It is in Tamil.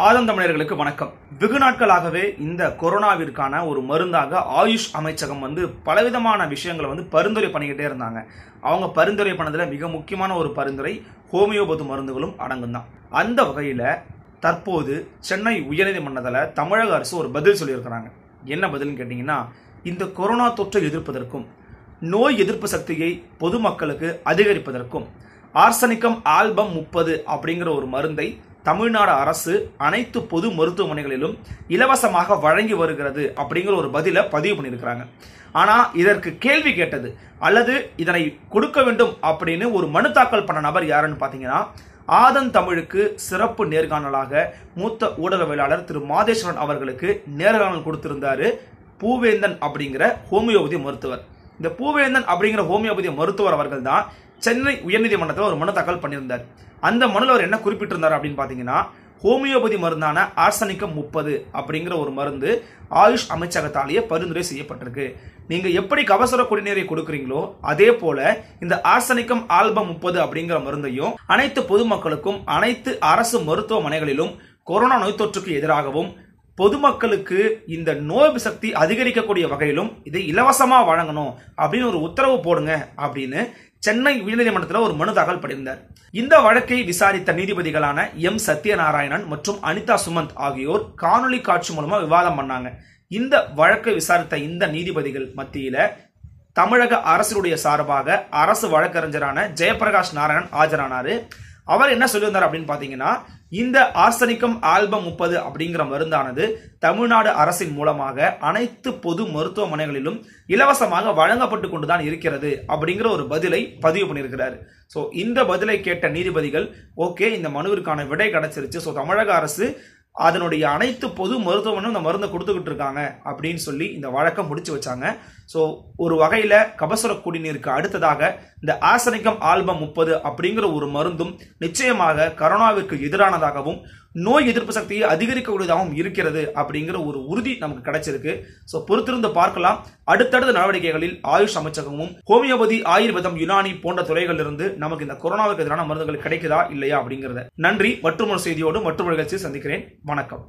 ஆதந்தமிழர்களுக்கு வணக்கம். வெகு நாட்களாகவே இந்த கொரோனாவிற்கான ஒரு மருந்தாக ஆயுஷ் அமைச்சகம் வந்து பலவிதமான விஷயங்களை வந்து பரிந்துரை பண்ணிக்கிட்டே இருந்தாங்க. அவங்க பரிந்துரை பண்ணதில் மிக முக்கியமான ஒரு பரிந்துரை ஹோமியோபதி மருந்துகளும் அடங்கும் தான் அந்த வகையில் தற்போது சென்னை உயர்நீதிமன்றத்தில் தமிழக அரசு ஒரு பதில் சொல்லியிருக்கிறாங்க. என்ன பதில்னு கேட்டிங்கன்னா இந்த கொரோனா தொற்றை எதிர்ப்பதற்கும் நோய் எதிர்ப்பு சக்தியை பொதுமக்களுக்கு அதிகரிப்பதற்கும் ஆர்சனிக்கம் ஆல்பம் முப்பது அப்படிங்கிற ஒரு மருந்தை தமிழ்நாடு அரசு அனைத்து பொது மருத்துவமனைகளிலும் இலவசமாக வழங்கி வருகிறது அப்படிங்கிற ஒரு பதிலை பதிவு பண்ணியிருக்கிறாங்க. ஆனால் இதற்கு கேள்வி கேட்டது அல்லது இதனை கொடுக்க வேண்டும் அப்படின்னு ஒரு மனு தாக்கல் பண்ண நபர் யாருன்னு பார்த்தீங்கன்னா ஆதன் தமிழுக்கு சிறப்பு நேர்காணலாக மூத்த ஊடகவியலாளர் திரு மாதேஸ்வரன் அவர்களுக்கு நேர்காணல் கொடுத்திருந்தாரு பூவேந்தன் அப்படிங்கிற ஹோமியோபதி மருத்துவர். இந்த பூவேந்தன் அப்படிங்கிற ஹோமியோபதி மருத்துவர் அவர்கள் தான் சென்னை உயர்நீதிமன்றத்தில் ஒரு மனு தாக்கல் பண்ணியிருந்தார். அந்த மனுவில் அவர் என்ன குறிப்பிட்டிருந்தார் அப்படின்னு பார்த்தீங்கன்னா ஹோமியோபதி மருந்தான ஆர்சனிக்கம் முப்பது அப்படிங்கிற ஒரு மருந்து ஆயுஷ் அமைச்சகத்தாலேயே பரிந்துரை செய்யப்பட்டிருக்கு. நீங்க எப்படி கபசுர குடிநீரை கொடுக்குறீங்களோ அதே போல இந்த ஆர்சனிக்கம் ஆல்பம் முப்பது அப்படிங்கிற மருந்தையும் அனைத்து பொதுமக்களுக்கும் அனைத்து அரசு மருத்துவமனைகளிலும் கொரோனா நோய் தொற்றுக்கு எதிராகவும் பொதுமக்களுக்கு இந்த நோய் சக்தி அதிகரிக்கக்கூடிய வகையிலும் இதை இலவசமாக வழங்கணும் அப்படின்னு ஒரு உத்தரவு போடுங்க அப்படின்னு சென்னை உயர்நீதிமன்றத்தில் ஒரு மனு தாக்கல் பண்ணியிருந்தார். இந்த வழக்கை விசாரித்த நீதிபதிகளான எம் சத்யநாராயணன் மற்றும் அனிதா சுமந்த் ஆகியோர் காணொலி காட்சி மூலமா விவாதம் பண்ணாங்க. இந்த வழக்கை விசாரித்த இந்த நீதிபதிகள் மத்தியில தமிழக அரசுடைய சார்பாக அரசு வழக்கறிஞரான ஜெயபிரகாஷ் நாராயணன் ஆஜரானாரு. அவர் என்ன சொல்லியிருந்தார் அப்படின்னு பார்த்தீங்கன்னா இந்த ஆர்சனிக்கம் ஆல்பம் முப்பது அப்படிங்கிற மருந்தானது தமிழ்நாடு அரசின் மூலமாக அனைத்து பொது மருத்துவமனைகளிலும் இலவசமாக வழங்கப்பட்டு கொண்டுதான் இருக்கிறது அப்படிங்கிற ஒரு பதிலை பதிவு பண்ணியிருக்கிறார். ஸோ இந்த பதிலை கேட்ட நீதிபதிகள் ஓகே இந்த மனுவிற்கான விடை கிடைச்சிருச்சு. ஸோ தமிழக அரசு அதனுடைய அனைத்து பொது மருத்துவமனையும் இந்த மருந்தை கொடுத்துக்கிட்டு இருக்காங்க அப்படின்னு சொல்லி இந்த வழக்கம் முடிச்சு வச்சாங்க. ஸோ ஒரு வகையில் கபசுர குடிநீருக்கு அடுத்ததாக இந்த ஆசனிக்கம் ஆல்பம் முப்பது அப்படிங்கிற ஒரு மருந்தும் நிச்சயமாக கரோனாவிற்கு எதிரானதாகவும் நோய் எதிர்ப்பு சக்தியை அதிகரிக்கக்கூடியதாகவும் இருக்கிறது அப்படிங்கிற ஒரு உறுதி நமக்கு கிடைச்சிருக்கு. ஸோ பொறுத்திருந்து பார்க்கலாம். அடுத்தடுத்த நடவடிக்கைகளில் ஆயுஷ் அமைச்சகமும் ஹோமியோபதி ஆயுர்வேதம் யுனானி போன்ற துறைகளிலிருந்து நமக்கு இந்த கொரோனாவுக்கு எதிரான மருந்துகள் கிடைக்குதா இல்லையா அப்படிங்கிறத. நன்றி. மற்றொரு செய்தியோடு மற்றொரு நிகழ்ச்சியை சந்திக்கிறேன். வணக்கம்.